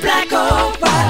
black or white.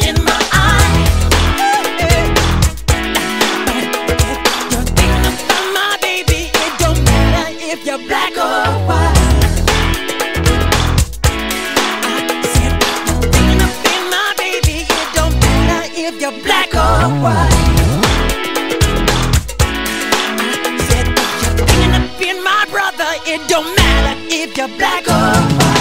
you're black or white. Said you're thinking about my brother. It don't matter if you're black or white.